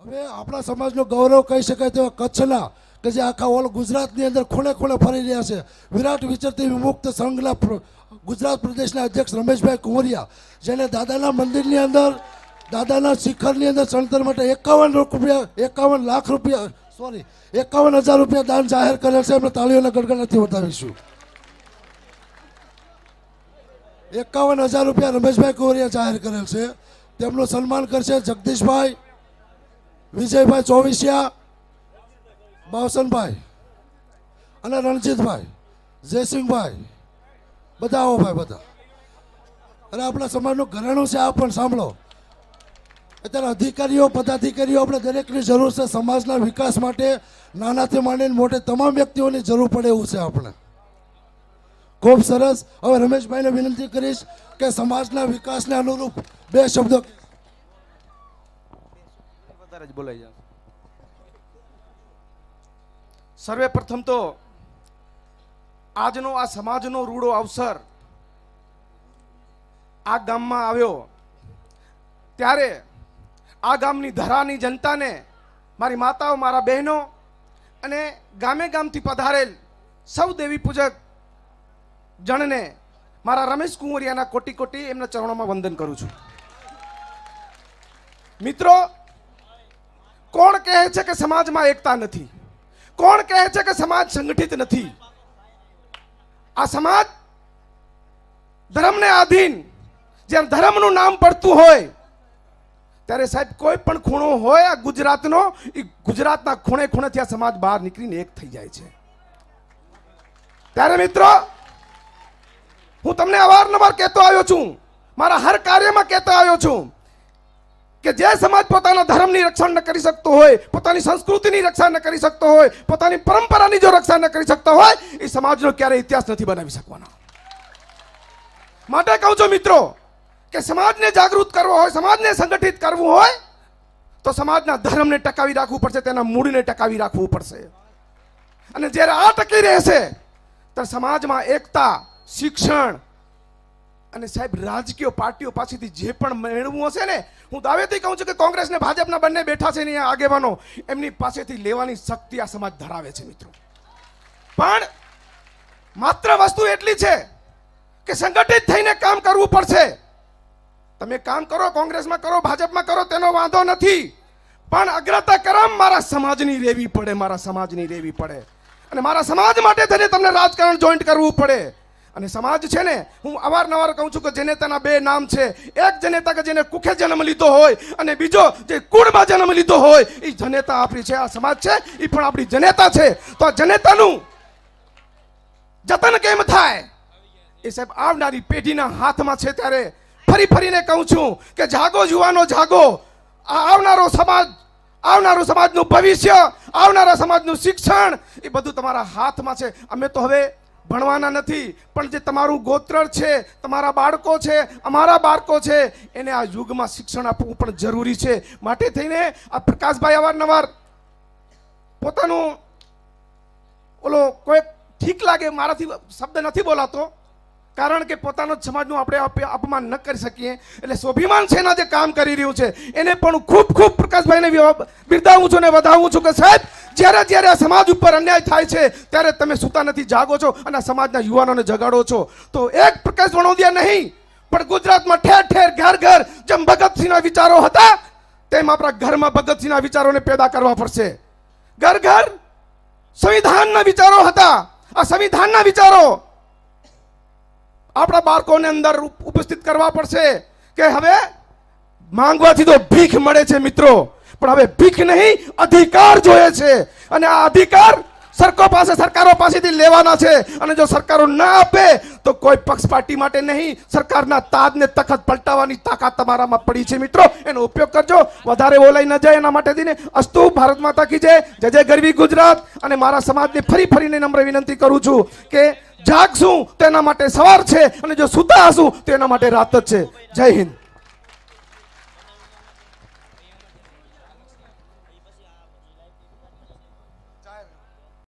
હવે આપણા સમાજનો ગૌરવ કહી શકાય તેવા કચ્છના કે જે આખા ઓલ ગુજરાતની અંદર ખૂણે ખૂણે ફરી રહ્યા છે. વિરાટ વિચરતી વિમુક્ત સંઘના ગુજરાત પ્રદેશના અધ્યક્ષ રમેશભાઈ કુંવરિયા, જેને દાદાના મંદિરની અંદર, દાદાના શિખરની અંદર સંતર માટે એકાવન રૂપિયા, એકાવન લાખ રૂપિયા, સોરી, એકાવન હજાર રૂપિયા દાન જાહેર કરેલ છે. એમને તાળીઓના ગડગડાથી વધાવીશું એકાવન હજાર રૂપિયા રમેશભાઈ કુંવરિયા જાહેર કરેલ છે. તેમનું સન્માન કરશે જગદીશભાઈ વિજયભાઈ ચોવીસિયા બાવસનભાઈ અને રણજીતભાઈ, જયસિંહભાઈ, બધા આવો ભાઈ, બધા. અને આપણા સમાજનું ઘરેણું છે, આ પણ સાંભળો. અત્યારે અધિકારીઓ, પદાધિકારીઓ આપણે દરેકની જરૂર છે સમાજના વિકાસ માટે, નાનાથી માંડીને મોટે તમામ વ્યક્તિઓની જરૂર પડે એવું છે આપણે. ખૂબ સરસ. હવે રમેશભાઈને વિનંતી કરીશ કે સમાજના વિકાસને અનુરૂપ બે શબ્દો વધારે જ બોલાઈ જશે. સર્વે પ્રથમ તો આજનો આ સમાજનો રૂડો અવસર આ ગામમાં આવ્યો. ત્યારે આ ગામની ધરાની જનતાને, મારી માતાઓ, મારા બહેનો અને ગામે ગામથી પધારેલ સૌ દેવી પૂજક જણને મારા રમેશ કુંવરિયાના કોટી કોટી એમના ચરણોમાં વંદન કરું છું. મિત્રો કોણ કહે છે કે સમાજમાં એકતા નથી? કોણ કહે છે કે સમાજ સંગઠિત નથી? આ સમાજ ધર્મને આધીન જેમ ધર્મનું નામ પડતું હોય, ત્યારે સાહેબ કોઈ પણ ખૂણો હોય, આ ગુજરાતનો એ ગુજરાતના ખૂણે ખૂણેથી આ સમાજ બહાર નીકળીને એક થઈ જાય છે. ત્યારે મિત્રો, હું તમને અવારનવાર કહેતો આવ્યો છું, મારા હર કાર્યમાં કહેતો આવ્યો છું કે જે સમાજ પોતાના ધર્મની રક્ષણ ન કરી શકતો હોય, પોતાની સંસ્કૃતિની રક્ષા ન કરી શકતો હોય, પોતાની પરંપરાની જો રક્ષા ન કરી શકતો હોય, એ સમાજનો ક્યારેય ઇતિહાસ નથી બનાવી શકવાનો. માટે કહું છું મિત્રો કે સમાજને જાગૃત કરવો હોય, સમાજને સંગઠિત કરવું હોય, તો સમાજના ધર્મને ટકાવી રાખવું પડશે, તેના મૂળને ટકાવી રાખવું પડશે. અને જ્યારે આ ટકી રહેશે, તો સમાજમાં એકતા, શિક્ષણ અને સાહેબ, રાજકીય પાર્ટીઓ પાસેથી જે પણ મેળવવું હશે ને, હું દાવેથી કહું છું કે કોંગ્રેસ ને ભાજપના બંને બેઠા છે ને આગેવાનો એમની પાસેથી લેવાની શક્તિ આ સમાજ ધરાવે છે, મિત્રો. પણ માત્ર વસ્તુ એટલી છે કે સંગઠિત થઈને કામ કરવું પડશે. તમે કામ કરો, કોંગ્રેસમાં કરો, ભાજપમાં કરો, તેનો વાંધો નથી. પણ અગ્રતા કરમ મારા સમાજની રેવી પડે, મારા સમાજની રેવી પડે. અને મારા સમાજ માટે થઈને તમને રાજકારણ જોઈન્ટ કરવું પડે. અને સમાજ છે ને, હું અવારનવાર કહું છું કે જનેતાના બે નામ છે, એક જનેતા કે જેને કુખે જન્મ લીધો હોય અને બીજો જે કુળમાં જન્મ લીધો હોય એ જનેતા આપણી છે, આ સમાજ છે એ પણ આપણી જનેતા છે. તો આ જનેતાનું જતન કેમ થાય? એ સાહેબ, આવનારી પેઢીના હાથમાં છે ત્યારે ફરી ફરીને કહું છું કે જાગો યુવાનો જાગો. આ આવનારો સમાજ, આવનારું સમાજનું ભવિષ્ય, આવનારા સમાજનું શિક્ષણ, એ બધું તમારા હાથમાં છે. અમે તો હવે ભણવાના નથી, પણ જે તમારું ગોત્ર છે, તમારા બાળકો છે, અમારા બાળકો છે, એને આ યુગમાં શિક્ષણ આપવું પણ જરૂરી છે. માટે થઈને આ પ્રકાશભાઈ અવારનવાર પોતાનું ઓલો કોઈ ઠીક લાગે, મારાથી શબ્દ નથી બોલાતો કારણ કે પોતાનો સમાજનું આપણે અપમાન ન કરી શકીએ. એટલે સ્વાભિમાન સેના જે કામ કરી રહ્યું છે. એને પણ ખૂબ ખૂબ પ્રકાશભાઈને બિરદાવું છું અને વધાવું છું કે સાહેબ, જ્યારે જ્યારે આ સમાજ ઉપર અન્યાય થાય છે, ત્યારે તમે સુતા નથી, જાગો છો અને સમાજના યુવાનોને જગાડો છો. તો એક પ્રકાશ વણોદિયા નહીં, પણ ગુજરાતમાં ઠેર ઠેર, ઘર ઘર જેમ ભગતસિંહના વિચારો હતા, તેમ આપણા ઘરમાં ભગતસિંહના વિચારોને પેદા કરવા પડશે. ઘર ઘર સંવિધાનના વિચારો હતા. આ સંવિધાનના વિચારો આપણા બાળકોને અંદર ઉપસ્થિત કરવા પડશે કે હવે માંગવાથી તો ભીખ મળે છે મિત્રો. પણ હવે ભીખ નહીં, અધિકાર જોઈએ છે. અને આ અધિકાર સરકો પાસે સરકારો પાસેથી લેવાના છે. અને જો સરકારો ના આપે, તો કોઈ પક્ષ પાર્ટી માટે નહીં, સરકારના તાજને તખત પલટાવવાની તાકાત તમારામાં પડી છે મિત્રો. એનો ઉપયોગ કરજો. વધારે બોલાઈ ન જાય એના માટે થઈને અસ્તુ ભારત માતા કી જય. જય જય ગરવી ગુજરાત. અને મારા સમાજને ફરી ફરીને નમ્ર વિનંતી કરું છું કે જાગશું તો એના માટે સવાર છે. અને જો સુતા હશું તો એના માટે રાત જ છે. જય હિન્દ.